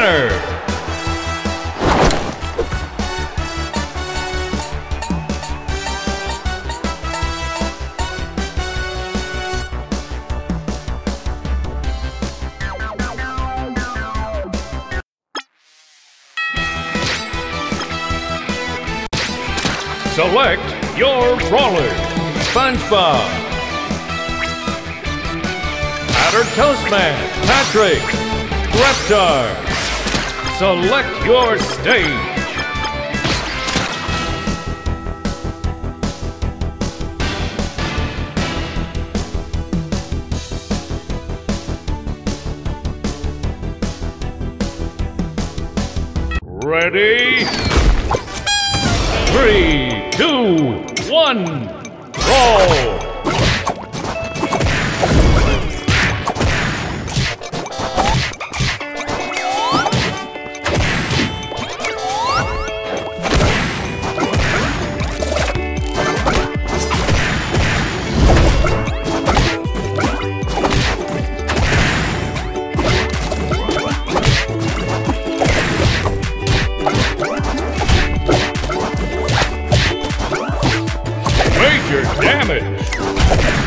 winner. Select your brawler. SpongeBob. Adder Toastman. Patrick. Reptar. Select your stage. Ready? Three, two, one, roll! Okay.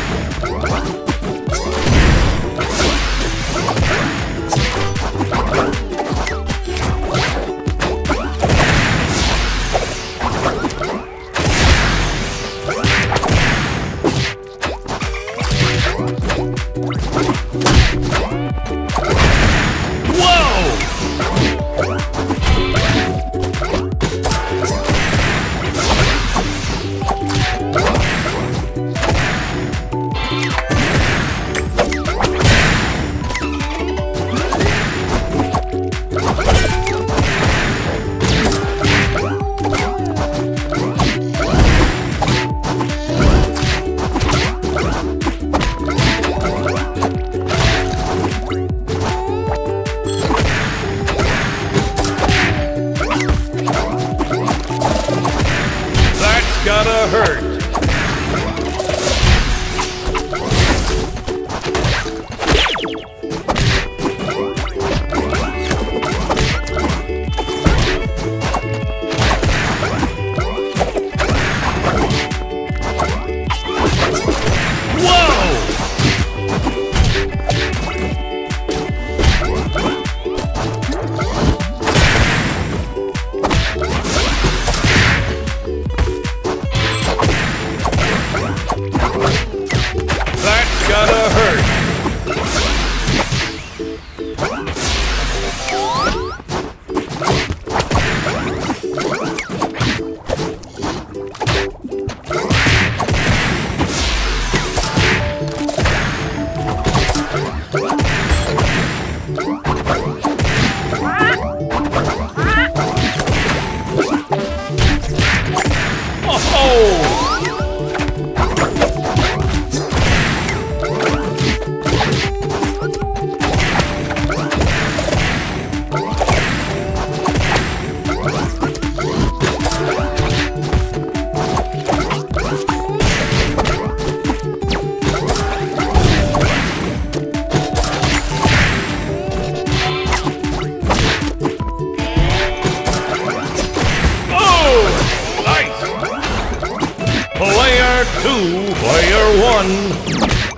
Two, player one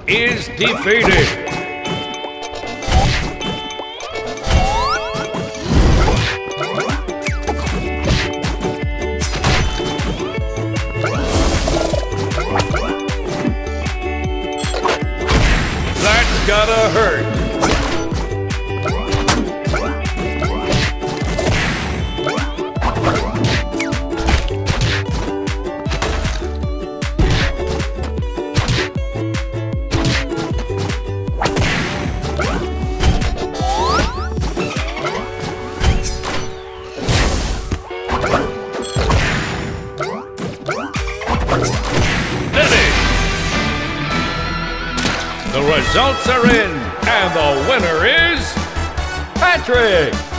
is defeated. That's gotta hurt. Results are in, and the winner is Patrick!